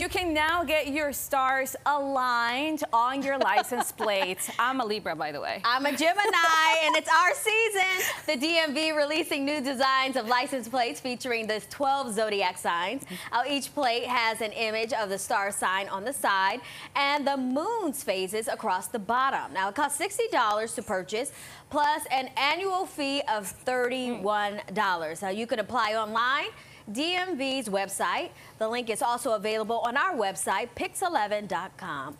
you can now get your stars aligned on your license plates. I'm a Libra, by the way. I'm a Gemini, and it's our season. The DMV releasing new designs of license plates featuring the 12 zodiac signs. Now, each plate has an image of the star sign on the side and the moon's phases across the bottom. Now, it costs $60 to purchase, plus an annual fee of $31. Now, you can apply online DMV's website. The link is also available on our website, pix11.com.